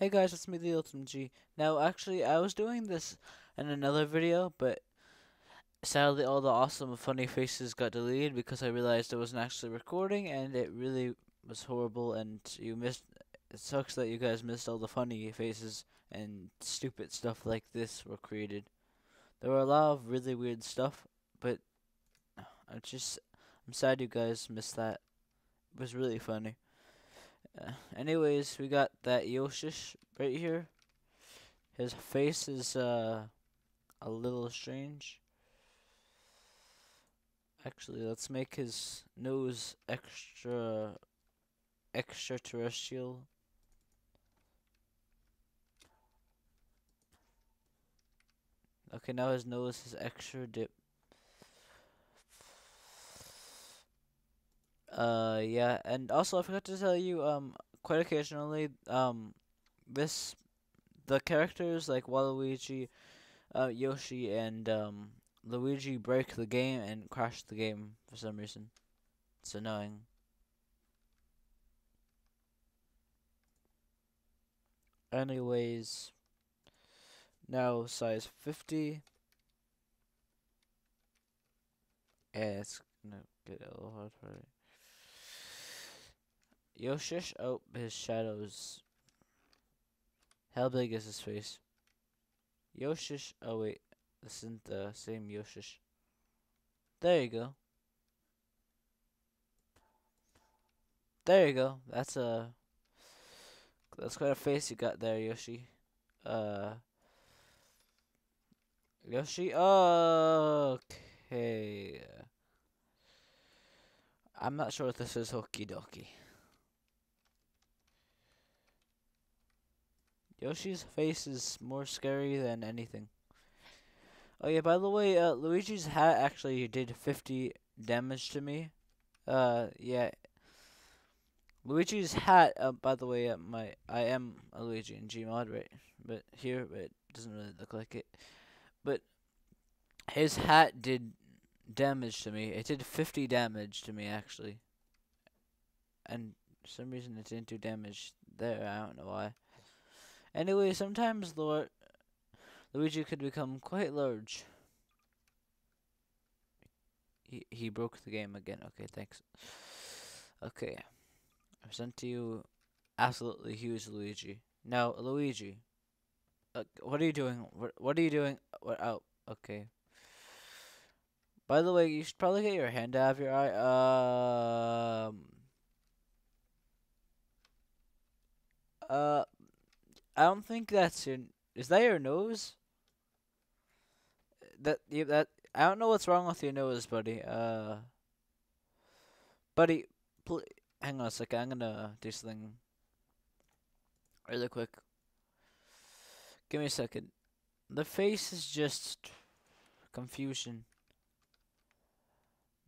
Hey guys, it's me, the Ultimate G. Now, actually, I was doing this in another video, but sadly all the awesome funny faces got deleted because I realized I wasn't actually recording, and it really was horrible, and you missed... It sucks that you guys missed all the funny faces and stupid stuff like this were created. There were a lot of really weird stuff, but I'm just... I'm sad you guys missed that. It was really funny. Uh, anyways, we got that Yoshish right here. His face is uh, a little strange. Actually, let's make his nose extra extraterrestrial. Okay, now his nose is extra dip. Uh, yeah, and also I forgot to tell you, um, quite occasionally, um, this, the characters like Waluigi, uh, Yoshi, and, um, Luigi break the game and crash the game for some reason. It's annoying. Anyways, now size 50. Yeah, it's gonna get a little hard for. Yoshish, oh, his shadows. How big is his face? Yoshish, oh wait, this isn't the same Yoshish. There you go. There you go. That's a that's quite a face you got there, Yoshi. Uh, Yoshi. Okay. I'm not sure if this is Hokey Dokey. Yoshi's face is more scary than anything. Oh yeah, by the way, uh, Luigi's hat actually did 50 damage to me. Uh, yeah. Luigi's hat, uh, by the way, uh, my I am a Luigi in Gmod, right? But here, it doesn't really look like it. But his hat did damage to me. It did 50 damage to me, actually. And for some reason it didn't do damage there. I don't know why. Anyway, sometimes Lord Luigi could become quite large. He he broke the game again. Okay, thanks. Okay. I sent to you absolutely huge Luigi. Now, Luigi. Uh, what are you doing? What what are you doing? What oh, okay. By the way, you should probably get your hand out of your eye. Um Uh I don't think that's your. Is that your nose? That you that I don't know what's wrong with your nose, buddy. Uh, buddy, pl- hang on a second. I'm gonna do something really quick. Give me a second. The face is just confusion.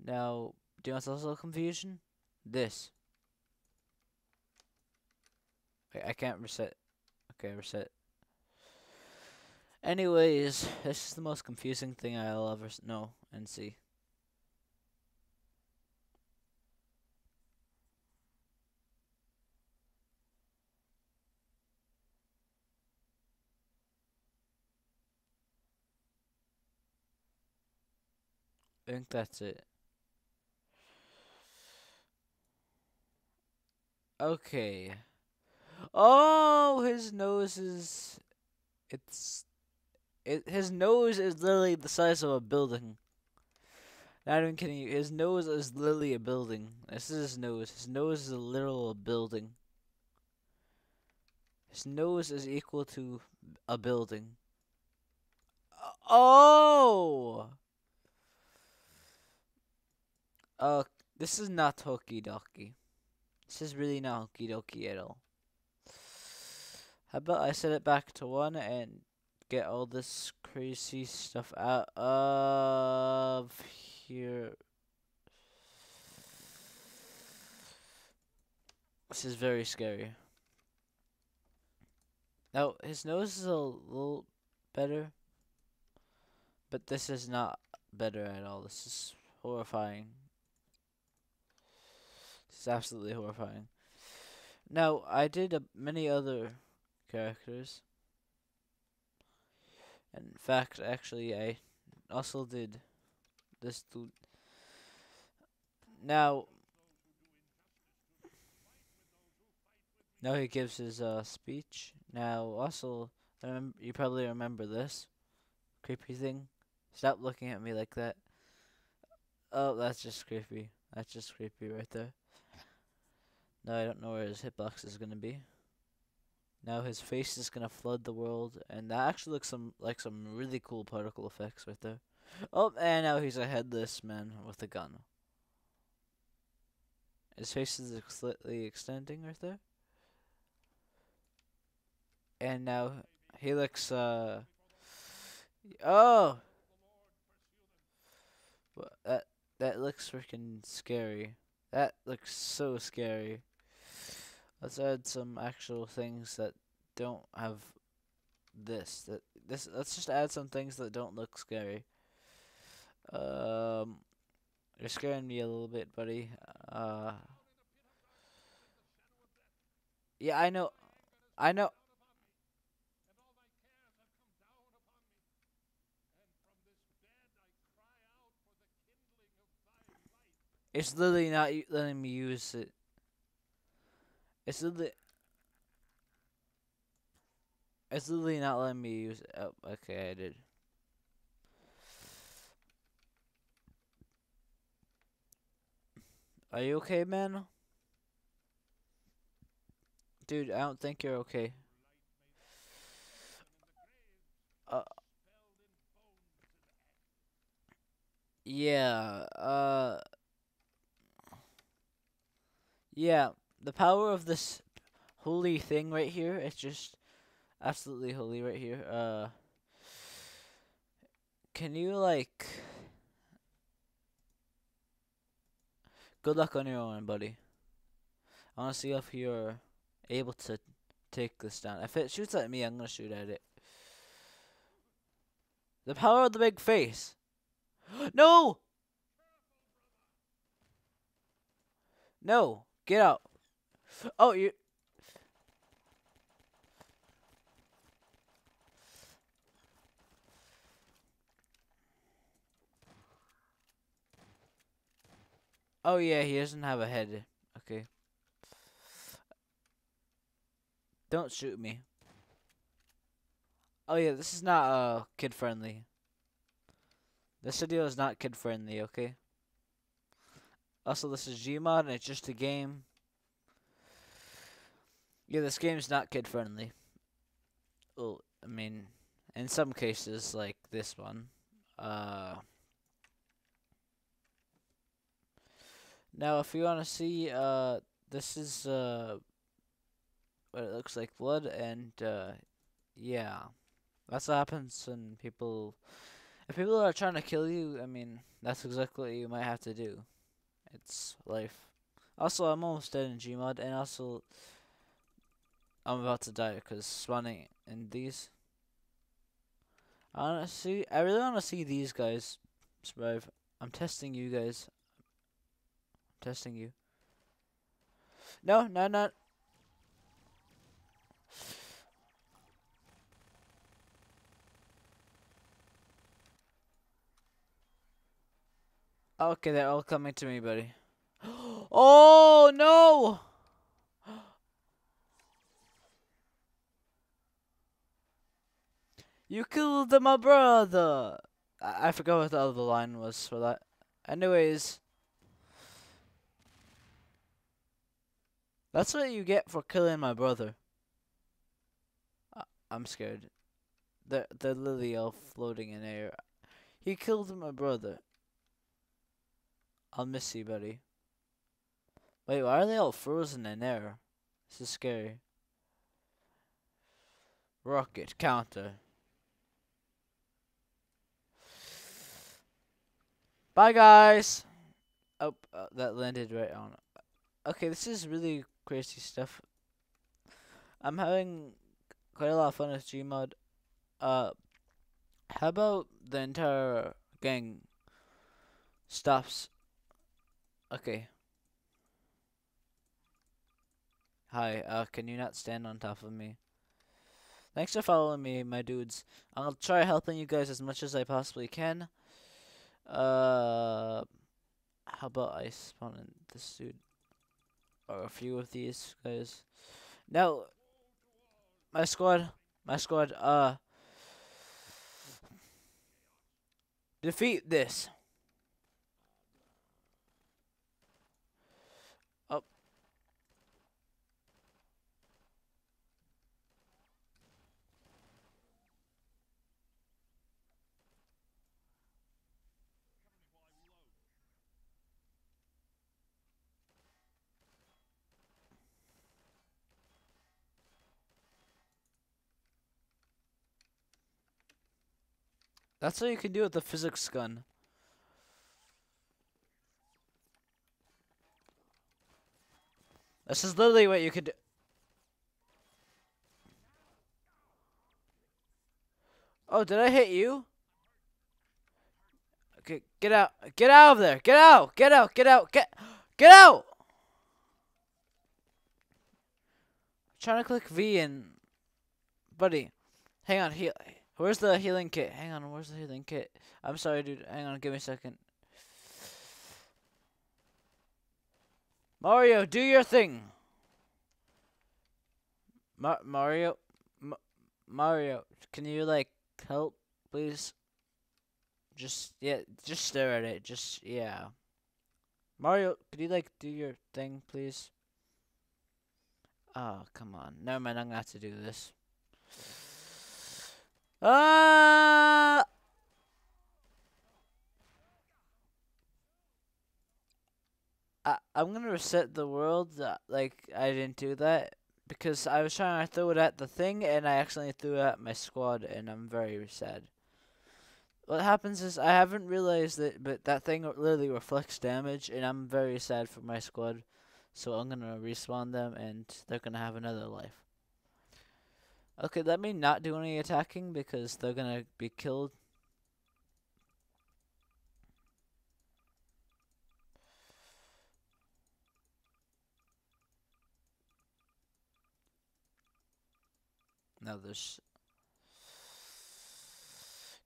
Now, do you want to also confusion? This. Wait, I can't reset. Okay, reset. Anyways, this is the most confusing thing I'll ever know and see. I think that's it. Okay. Oh, his nose is. It's. It, his nose is literally the size of a building. Not even kidding you. His nose is literally a building. This is his nose. His nose is a literal building. His nose is equal to a building. Oh! Uh, this is not Hokey Dokey. This is really not Hokey Dokey at all. How about I set it back to one and get all this crazy stuff out of here. This is very scary. Now, his nose is a little better, but this is not better at all. This is horrifying. This is absolutely horrifying. Now, I did a, many other characters. In fact, actually, I also did this dude. Now, now he gives his uh, speech. Now, also, you probably remember this creepy thing. Stop looking at me like that. Oh, that's just creepy. That's just creepy right there. Now I don't know where his hitbox is gonna be. Now his face is gonna flood the world, and that actually looks some like some really cool particle effects right there. Oh, and now he's a headless man with a gun. His face is slightly extending right there. And now he looks, uh... Oh! That, that looks freaking scary. That looks so scary. Let's add some actual things that don't have this. That this. Let's just add some things that don't look scary. Um, you're scaring me a little bit, buddy. Uh, yeah, I know. I know. It's literally not letting me use it. It's literally. It's literally not letting me use it. Oh, okay, I did. Are you okay, man? Dude, I don't think you're okay. Uh. Yeah, uh. Yeah, the power of this holy thing right here, it's just absolutely holy right here. Uh. Can you, like. Good luck on your own, buddy. I want to see if you're able to take this down. If it shoots at me, I'm to shoot at it. The power of the big face. no! No, get out. Oh, you... Oh yeah, he doesn't have a head. Okay. Don't shoot me. Oh yeah, this is not uh kid friendly. This video is not kid friendly, okay? Also, this is Gmod and it's just a game. Yeah, this game's not kid friendly. Well, I mean, in some cases, like this one. Uh. Now, if you want to see, uh, this is, uh, what it looks like blood, and, uh, yeah. That's what happens when people, if people are trying to kill you, I mean, that's exactly what you might have to do. It's life. Also, I'm almost dead in Gmod, and also, I'm about to die, because spawning in these, I want to see, I really want to see these guys survive. I'm testing you guys. Testing you. No, no, no. Okay, they're all coming to me, buddy. Oh, no! You killed my brother! I, I forgot what the other line was for that. Anyways. That's what you get for killing my brother. I I'm scared. They're, they're literally all floating in air. He killed my brother. I'll miss you, buddy. Wait, why are they all frozen in air? This is scary. Rocket counter. Bye, guys. Oh, uh, that landed right on. Okay, this is really crazy stuff. I'm having quite a lot of fun with Gmod. Uh, how about the entire gang stops? Okay. Hi, uh, can you not stand on top of me? Thanks for following me, my dudes. I'll try helping you guys as much as I possibly can. Uh, how about I spawn in this dude? Or a few of these guys. Now, my squad, my squad, uh, defeat this. That's all you can do with the physics gun. This is literally what you could do. Oh, did I hit you? Okay, get out. Get out of there. Get out. Get out. Get out. Get Get out. I'm trying to click V and buddy, hang on. Heal. Where's the healing kit? Hang on. Where's the healing kit? I'm sorry, dude. Hang on. Give me a second. Mario, do your thing. Ma Mario, Ma Mario, can you like help, please? Just yeah, just stare at it. Just yeah. Mario, could you like do your thing, please? Oh, come on. Never mind, I'm gonna have to do this. Ah! I, I'm gonna reset the world. Uh, like I didn't do that because I was trying to throw it at the thing and I accidentally threw it at my squad, and I'm very sad. What happens is I haven't realized that, but that thing literally reflects damage, and I'm very sad for my squad. So I'm gonna respawn them, and they're gonna have another life. Okay, let me not do any attacking because they're gonna be killed Now there's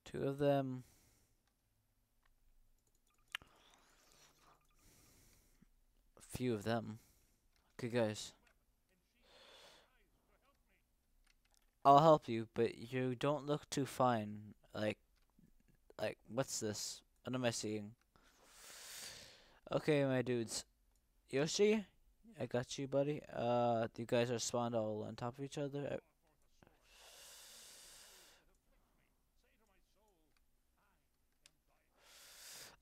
two of them. A few of them. Okay, guys. I'll help you, but you don't look too fine. Like, like, what's this? What am I seeing? Okay, my dudes. Yoshi, I got you, buddy. Uh, you guys are spawned all on top of each other.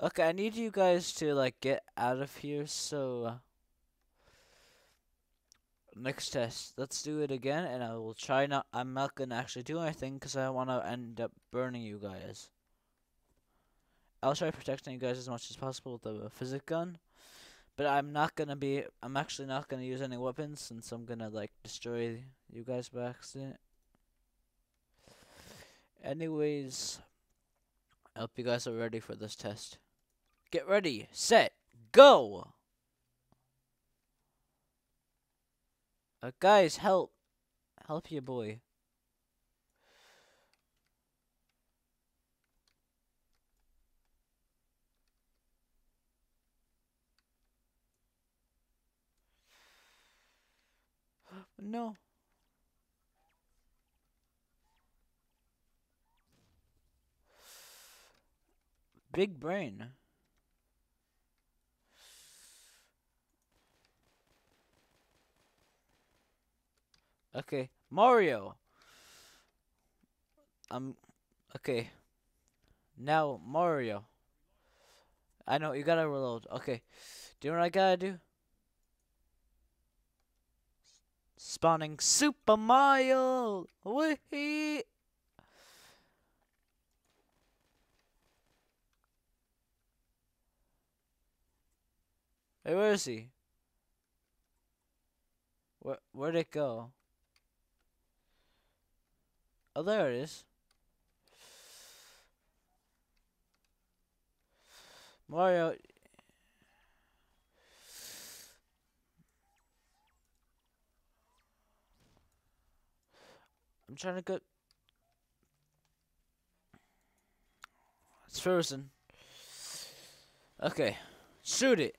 Okay, I need you guys to like get out of here. So next test, let's do it again, and I will try not. I'm not gonna actually do anything because I want to end up burning you guys. I'll try protecting you guys as much as possible with the physic gun, but I'm not gonna be. I'm actually not gonna use any weapons since I'm gonna like destroy you guys by accident. Anyways, I hope you guys are ready for this test. Get ready, set, go! Uh, guys, help. Help your boy. no. Big brain. Okay, Mario. Um, okay. Now Mario. I know you gotta reload. Okay, do you know what I gotta do? Spawning Super Mario. Wee. Hey, where is he? Where where'd it go? Oh, there it is. Mario. I'm trying to go. It's frozen. Okay. Shoot it.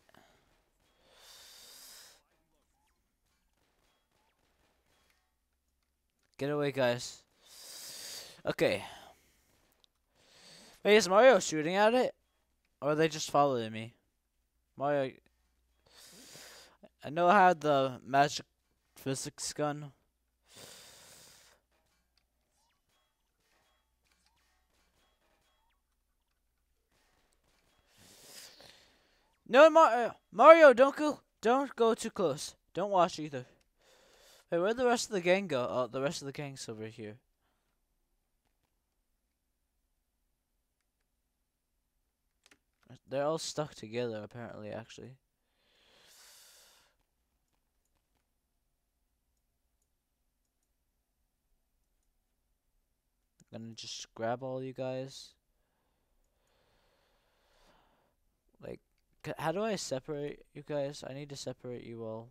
Get away, guys. Okay. Wait, is Mario shooting at it? Or are they just following me? Mario... I know I the magic physics gun. No, Mario, uh, Mario, don't go, don't go too close. Don't watch either. Hey, where'd the rest of the gang go? Oh, the rest of the gang's over here. They're all stuck together, apparently, actually. I'm gonna just grab all you guys. Like, how do I separate you guys? I need to separate you all.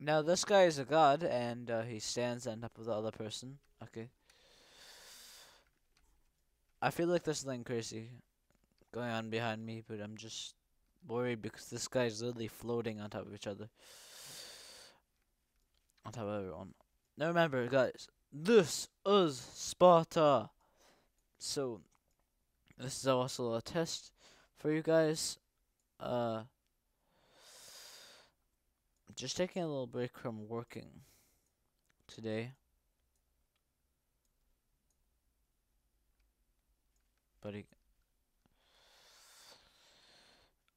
Now this guy is a god, and uh, he stands on top of the other person. Okay. I feel like there's something crazy going on behind me, but I'm just worried because this guy's literally floating on top of each other. On top of everyone. Now remember, guys, this is Sparta. So, this is also a test for you guys. Uh, just taking a little break from working today. But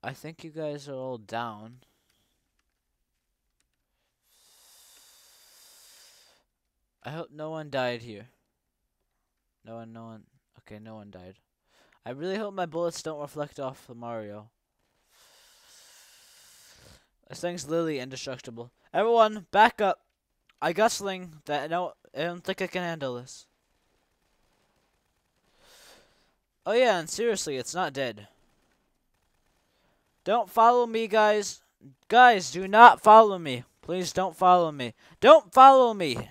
I think you guys are all down. I hope no one died here. No one, no one. Okay, no one died. I really hope my bullets don't reflect off the Mario. This thing's literally indestructible. Everyone, back up. I got sling that no I don't think I can handle this. Oh yeah, and seriously, it's not dead. Don't follow me, guys. Guys, do not follow me. Please don't follow me. Don't follow me.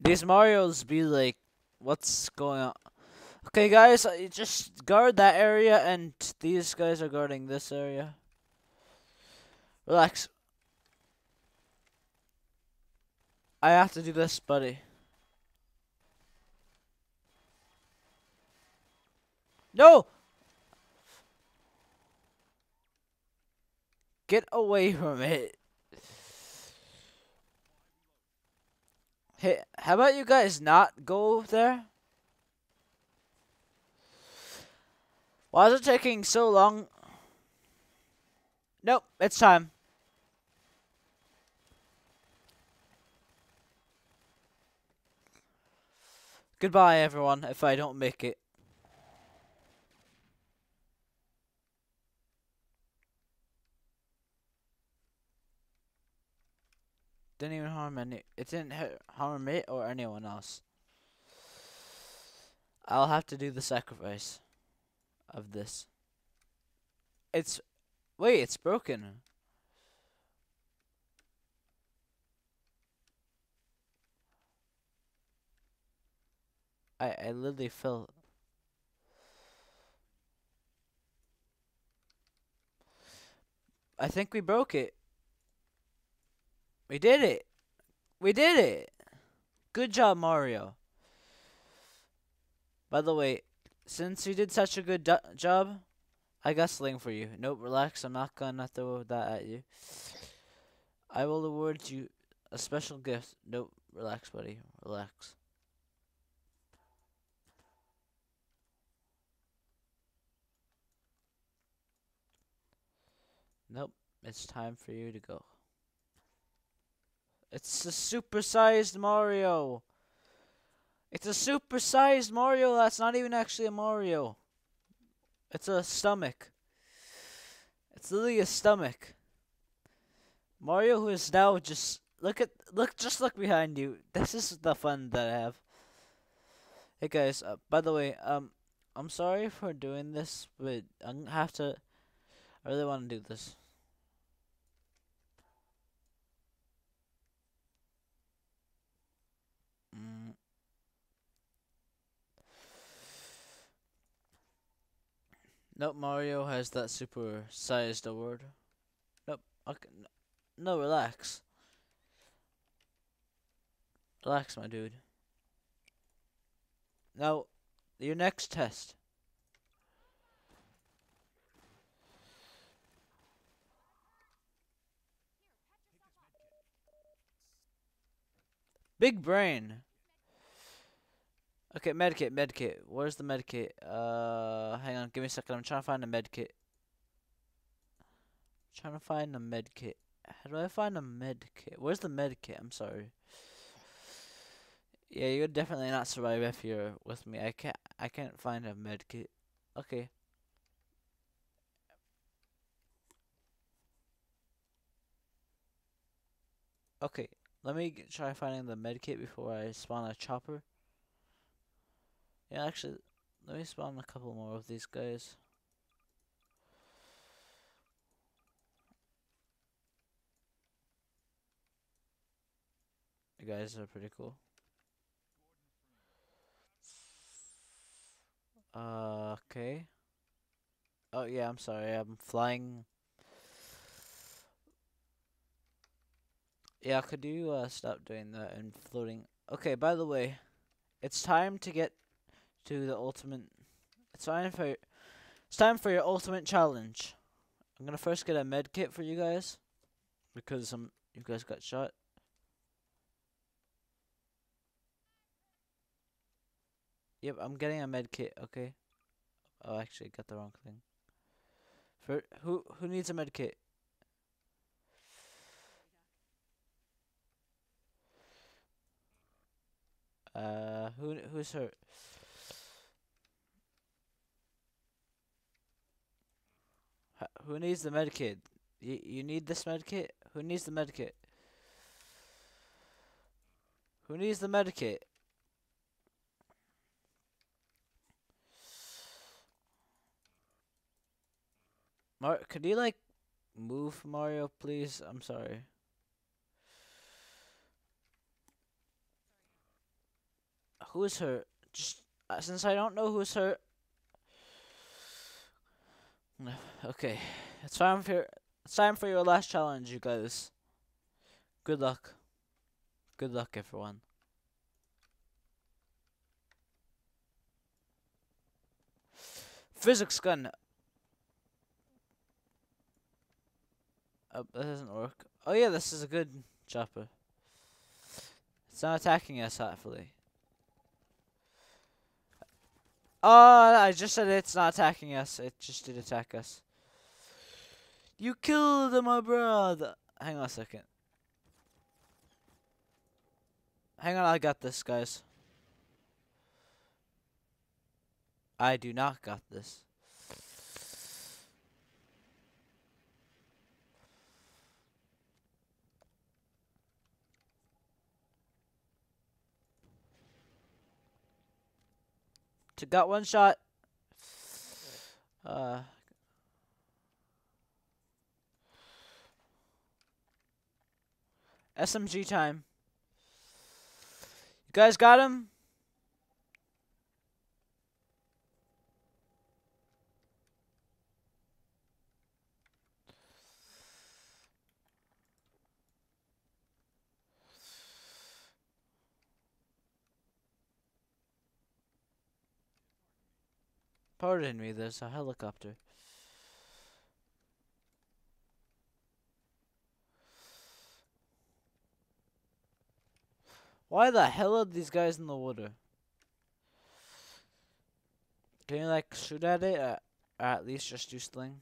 These Marios be like, what's going on? Okay, guys, uh, just guard that area, and these guys are guarding this area. Relax. I have to do this, buddy. No! Get away from it. Hey, how about you guys not go there? Why is it taking so long? Nope, it's time. Goodbye, everyone, if I don't make it. Didn't even harm any. It didn't harm me or anyone else. I'll have to do the sacrifice of this. It's wait, it's broken. I I literally felt I think we broke it. We did it. We did it. Good job, Mario. By the way, since you did such a good job, I got sling for you. Nope, relax. I'm not gonna throw that at you. I will award you a special gift. Nope, relax, buddy. Relax. Nope, it's time for you to go. It's a supersized Mario. It's a super-sized Mario that's not even actually a Mario. It's a stomach. It's literally a stomach. Mario who is now just look at look just look behind you. This is the fun that I have. Hey guys, uh, by the way, um, I'm sorry for doing this, but I'm gonna have to. I really want to do this. Nope, Mario has that super sized award. Nope, okay, no, relax. Relax, my dude. Now, your next test. Big brain. Okay, medkit, medkit. Where's the medkit? Uh, hang on, give me a second. I'm trying to find a medkit. Trying to find a medkit. How do I find a medkit? Where's the medkit? I'm sorry. Yeah, you would definitely not survive if you're with me. I can't. I can't find a medkit. Okay. Okay, let me try finding the medkit before I spawn a chopper. Yeah, actually, let me spawn a couple more of these guys. The guys are pretty cool. Uh, okay. Oh yeah, I'm sorry. I'm flying. Yeah, could you uh, stop doing that and floating? Okay, by the way, it's time to get to the ultimate. It's time for it's time for your ultimate challenge. I'm gonna first get a med kit for you guys because some you guys got shot. Yep, I'm getting a med kit. Okay. Oh, actually, got the wrong thing. For who who needs a med kit? Uh, who who's hurt? Who needs the med kit? You, you need this med kit? Who needs the med kit? Who needs the med kit? Mar could you like move Mario please? I'm sorry. Who's hurt? Just uh, since I don't know who's hurt, Okay, it's time for your, it's time for your last challenge, you guys. Good luck. Good luck, everyone. Physics gun. Oh, that doesn't work. Oh yeah, this is a good chopper. It's not attacking us, hopefully. Oh, I just said it's not attacking us. It just did attack us. You killed my brother. Hang on a second. Hang on, I got this, guys. I do not got this. To got one shot. Uh, SMG time. You guys got him? Pardon me, there's a helicopter. Why the hell are these guys in the water? Can you like shoot at it or, at least just do sling?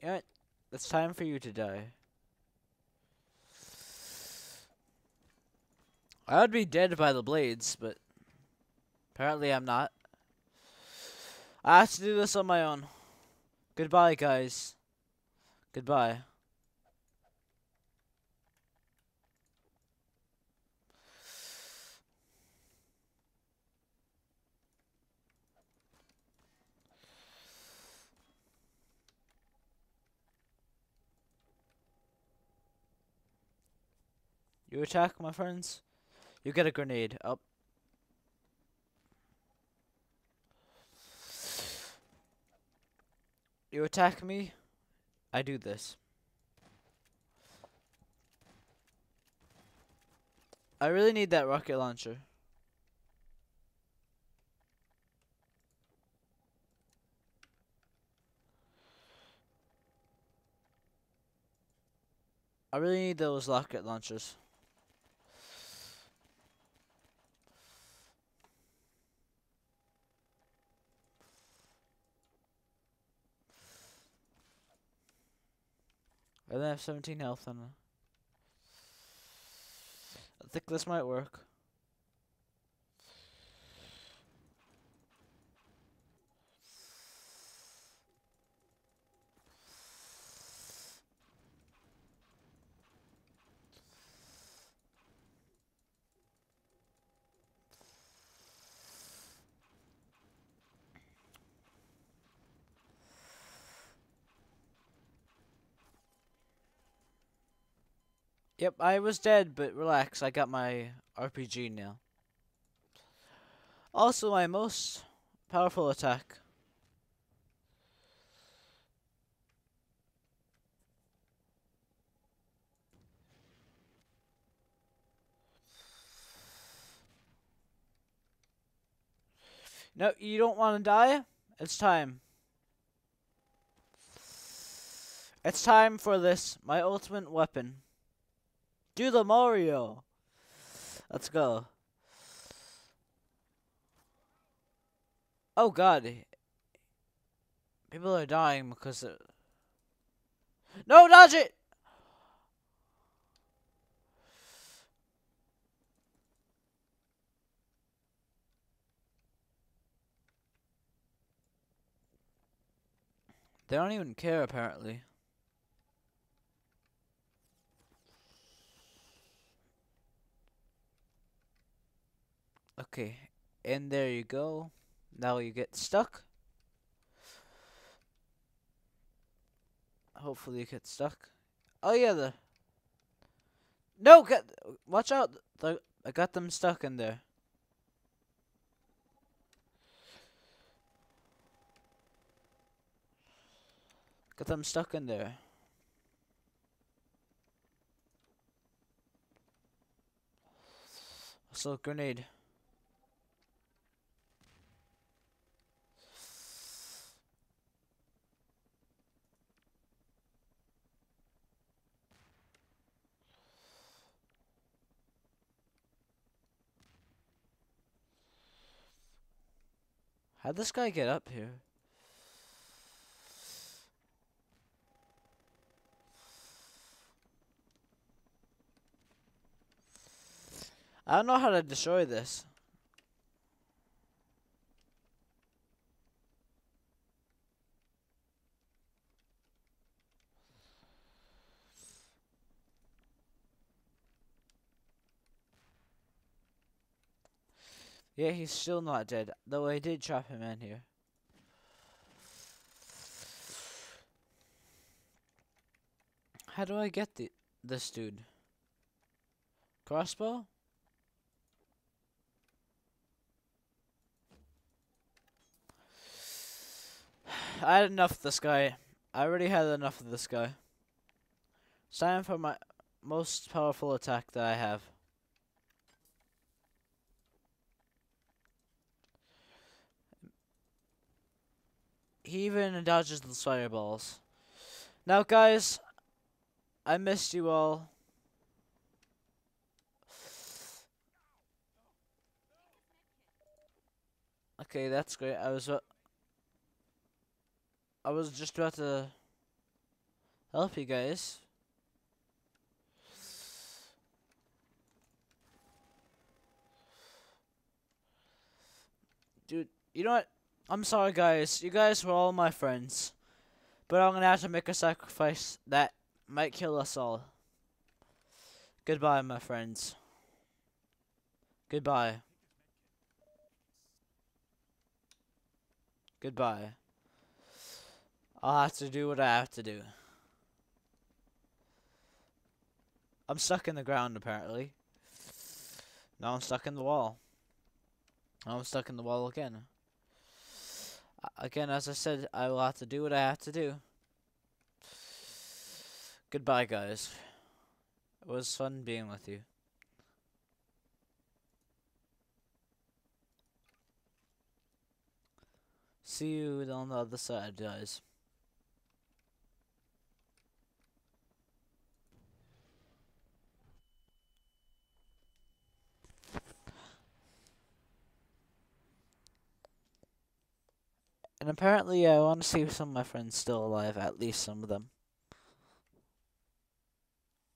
Yeah, it's time for you to die. I would be dead by the blades, but apparently I'm not. I have to do this on my own. Goodbye, guys. Goodbye. You attack my friends? You get a grenade. Up. You attack me. I do this. I really need that rocket launcher. I really need those rocket launchers. I have 17 health on I think this might work. Yep, I was dead, but relax, I got my RPG now. Also, my most powerful attack. No, you don't want to die? It's time. It's time for this, my ultimate weapon. Do the Mario. Let's go. Oh god. People are dying because of... No, dodge it! They don't even care, apparently. Okay, and there you go. Now you get stuck. Hopefully you get stuck. Oh yeah, the no, get watch out! The, I got them stuck in there. Got them stuck in there. So grenade. How'd this guy get up here? I don't know how to destroy this. Yeah, he's still not dead, though I did trap him in here. How do I get the this dude? Crossbow? I had enough of this guy. I already had enough of this guy. It's time for my most powerful attack that I have. He even dodges the fireballs. Now, guys, I missed you all. Okay, that's great. I was, uh, I was just about to help you guys. Dude, you know what? I'm sorry, guys. You guys were all my friends. But I'm gonna have to make a sacrifice that might kill us all. Goodbye, my friends. Goodbye. Goodbye. I'll have to do what I have to do. I'm stuck in the ground apparently. Now I'm stuck in the wall. Now I'm stuck in the wall again. Again, as I said, I will have to do what I have to do. Goodbye, guys. It was fun being with you. See you on the other side, guys. And apparently, I want to see some of my friends still alive, at least some of them.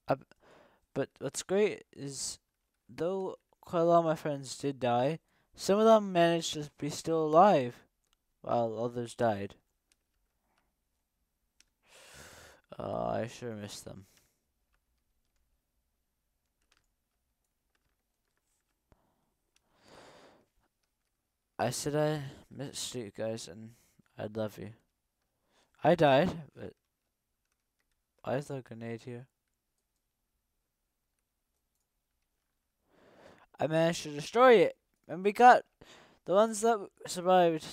I, but what's great is, though quite a lot of my friends did die, some of them managed to be still alive, while others died. Oh, I sure miss them. I said I missed you guys and I'd love you. I died, but why is there a grenade here? I managed to destroy it, and we got the ones that survived.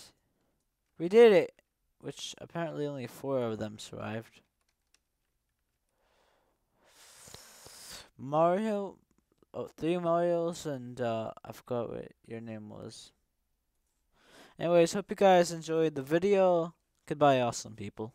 We did it, which apparently only four of them survived. Mario, oh, three Marios, and uh, I forgot what your name was. Anyways, hope you guys enjoyed the video. Goodbye, awesome people.